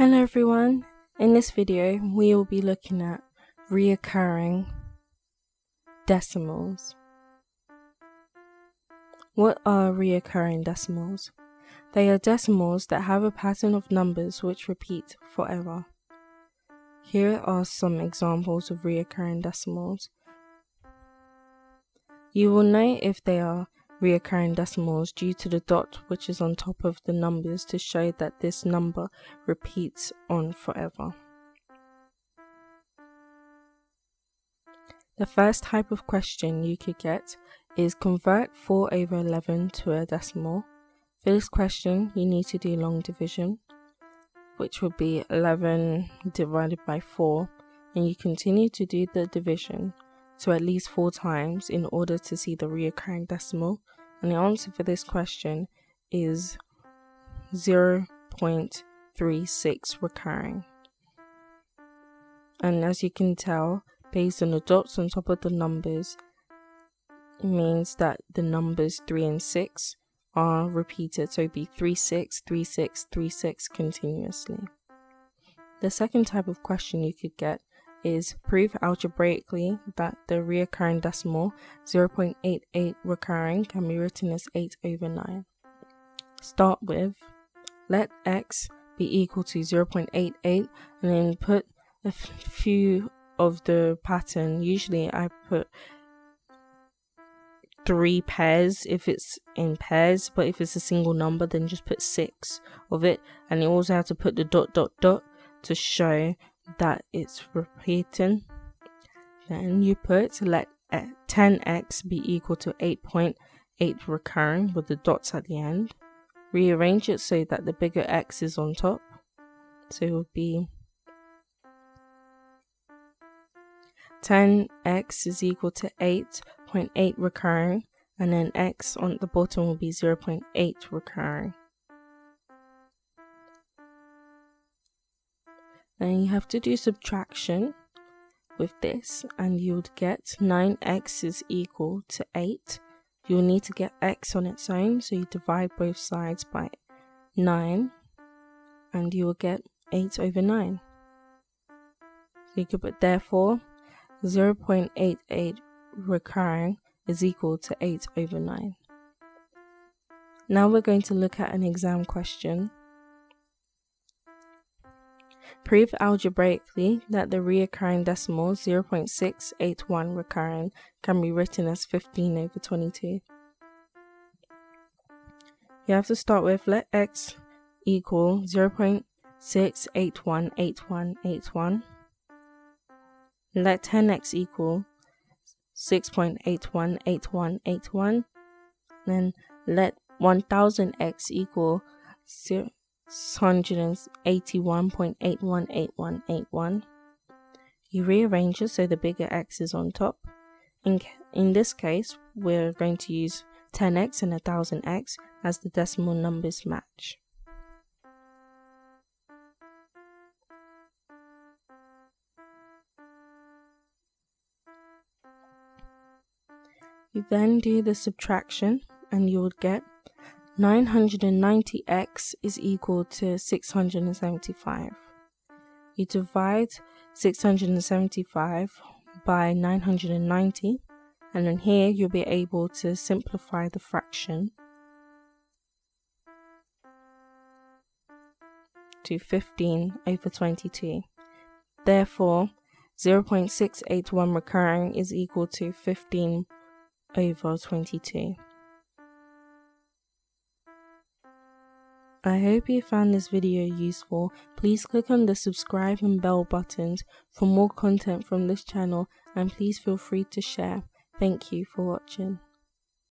Hello everyone, in this video we will be looking at reoccurring decimals. What are reoccurring decimals? They are decimals that have a pattern of numbers which repeat forever. Here are some examples of reoccurring decimals. You will know if they are reoccurring decimals due to the dot which is on top of the numbers to show that this number repeats on forever. The first type of question you could get is convert 4 over 11 to a decimal. For this question, you need to do long division, which would be 11 divided by 4, and you continue to do the division to at least 4 times in order to see the reoccurring decimal and the answer for this question is 0.36 recurring. And as you can tell, based on the dots on top of the numbers, it means that the numbers 3 and 6 are repeated. So it'd be 3, 6, 3, 6, 3, 6 continuously. The second type of question you could get is prove algebraically that the reoccurring decimal 0.88 recurring can be written as 8 over 9. Start with let x be equal to 0.88 and then put a few of the pattern. Usually I put three pairs if it's in pairs, but if it's a single number, then just put six of it. And you also have to put the dot dot dot to show that it's repeating. Then you put let eh, 10x be equal to 8.8 recurring with the dots at the end. Rearrange it so that the bigger x is on top. So it would be 10x is equal to 8.8 recurring and then x on the bottom will be 0.8 recurring Then you have to do subtraction with this and you would get 9x is equal to 8. You'll need to get x on its own, so you divide both sides by 9 and you will get 8 over 9. So you could put therefore 0.88 recurring is equal to 8 over 9. Now we're going to look at an exam question Prove algebraically that the reoccurring decimal 0.681 recurring can be written as 15 over 22. You have to start with let x equal 0.6818181. Let 10x equal 6.818181. Then let 1000x equal 0 181.818181. You rearrange it so the bigger x is on top. In, in this case, we're going to use 10x and 1000x as the decimal numbers match. You then do the subtraction and you would get 990x is equal to 675. You divide 675 by 990 and then here you'll be able to simplify the fraction to 15 over 22. Therefore, 0.681 recurring is equal to 15 over 22. I hope you found this video useful. Please click on the subscribe and bell buttons for more content from this channel and please feel free to share. Thank you for watching.